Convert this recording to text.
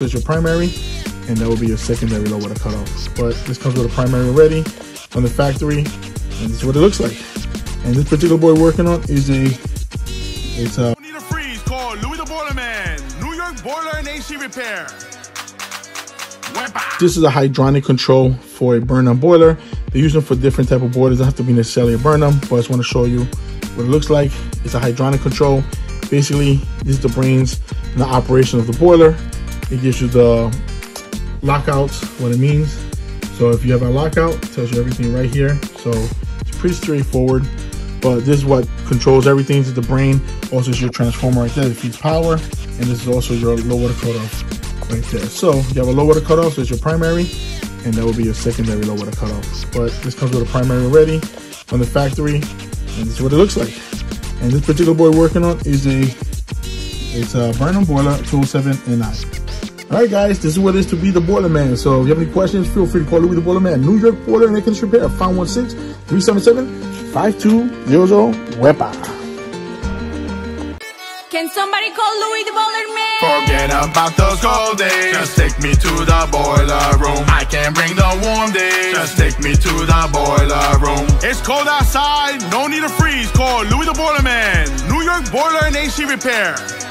is your primary, and that will be your secondary low water cutoff. But this comes with a primary already from the factory, and this is what it looks like. And this particular boy working on is a it's a Need a freeze, call Louie the Boiler Man. New York Boiler and AC Repair. This is a hydronic control for a Burnham boiler. They use them for different type of boilers. It doesn't have to be necessarily a Burnham, but I just want to show you what it looks like. It's a hydronic control. Basically, this is the brains and the operation of the boiler. It gives you the lockouts, what it means. So if you have a lockout, it tells you everything right here. So it's pretty straightforward. But this is what controls everything. Is the brain. Also, is your transformer right there. It feeds power. And this is also your low water cutoff right there. So you have a low water cutoff, so it's your primary, and that will be your secondary low water cutoff. But this comes with a primary already from the factory, and this is what it looks like. And this particular boy working on is a it's a Burnham boiler 207 and 9. All right, guys, this is what it is to be the boiler man. So if you have any questions, feel free to call Louie the Boiler Man. New York Boiler and Air Conditioning Repair, 516-377-5200 WEPA. Can somebody call Louie the Baller Man? Forget about those cold days. Just take me to the boiler room. I can bring the warm days. Just take me to the boiler room. It's cold outside. No need to freeze. Call Louie the Boiler Man. New York Boiler and AC Repair. Wepa.